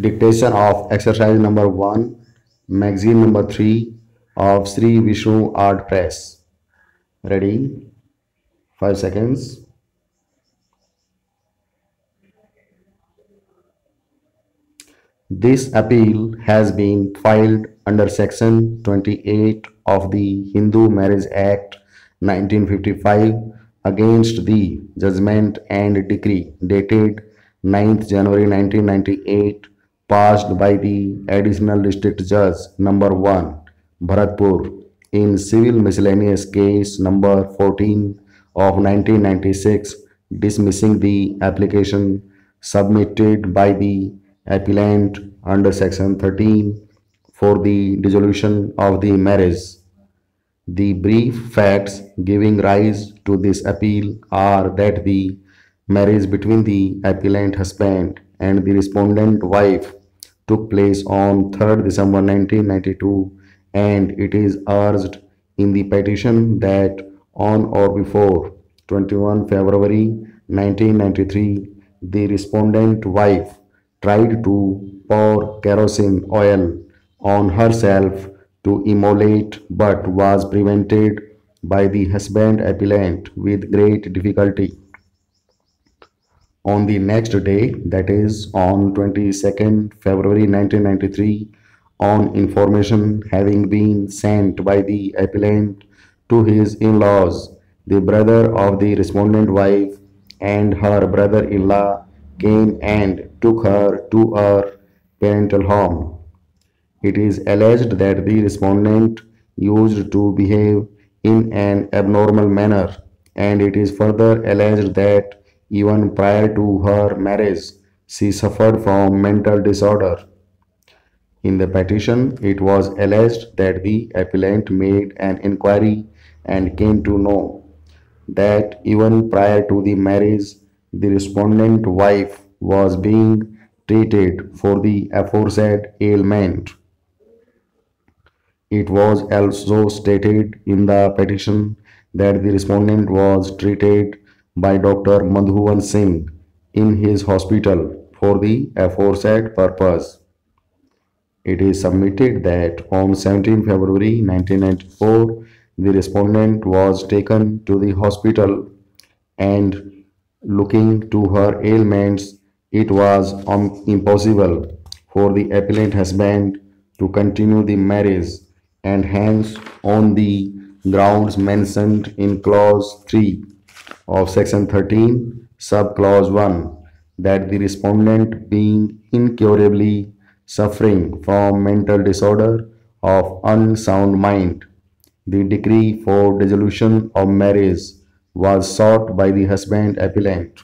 dictation of exercise number 1 magazine number 3 of Shree Vishnu Art Press. Ready? 5 seconds. This appeal has been filed under section 28 of the Hindu Marriage Act 1955 against the judgment and decree dated 9th January 1998 passed by the Additional District Judge number 1 Bharatpur in civil miscellaneous case number 14 of 1996 dismissing the application submitted by the appellant under section 13 for the dissolution of the marriage. The brief facts giving rise to this appeal are that the marriage between the appellant husband and the respondent wife took place on 3rd December 1992 and it is urged in the petition that on or before 21 February 1993 the respondent wife tried to pour kerosene oil on herself to immolate but was prevented by the husband appellant with great difficulty. On the next day, that is on 22nd February 1993, on information having been sent by the appellant to his in-laws, the brother of the respondent wife and her brother-in-law came and took her to her parental home. It is alleged that the respondent used to behave in an abnormal manner and it is further alleged that even prior to her marriage, she suffered from mental disorder. In the petition, it was alleged that the appellant made an inquiry and came to know that even prior to the marriage, the respondent wife was being treated for the aforesaid ailment. It was also stated in the petition that the respondent was treated by Dr. Madhuvan Singh in his hospital for the aforesaid purpose. It is submitted that on 17 February 1994, the respondent was taken to the hospital and looking to her ailments, it was impossible for the appellant husband to continue the marriage and hence on the grounds mentioned in clause 3 of section 13 sub clause 1 that the respondent being incurably suffering from mental disorder of unsound mind. The decree for dissolution of marriage was sought by the husband appellant.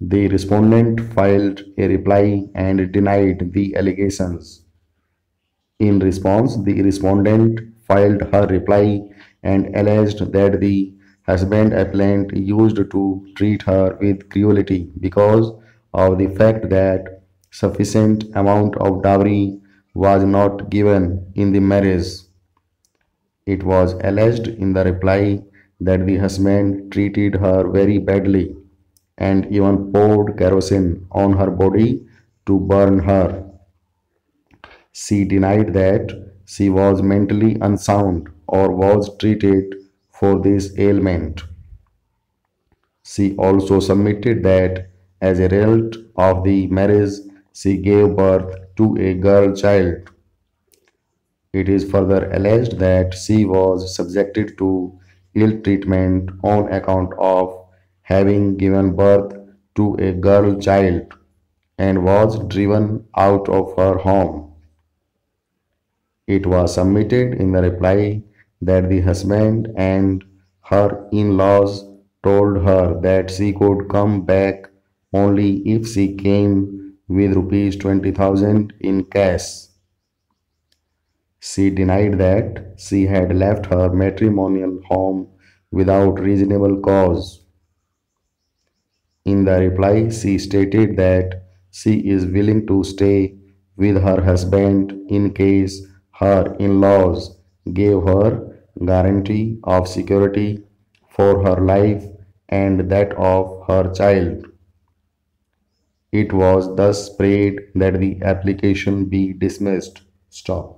The respondent filed a reply and denied the allegations. In response the respondent filed her reply and alleged that the husband appellant used to treat her with cruelty because of the fact that sufficient amount of dowry was not given in the marriage. It was alleged in the reply that the husband treated her very badly and even poured kerosene on her body to burn her. She denied that she was mentally unsound or was treated for this ailment. She also submitted that as a result of the marriage, she gave birth to a girl child. It is further alleged that she was subjected to ill treatment on account of having given birth to a girl child and was driven out of her home. It was submitted in the reply that the husband and her in-laws told her that she could come back only if she came with rupees 20,000 in cash. She denied that she had left her matrimonial home without reasonable cause. In the reply, she stated that she is willing to stay with her husband in case her in-laws gave her guarantee of security for her life and that of her child. It was thus prayed that the application be dismissed. Stop.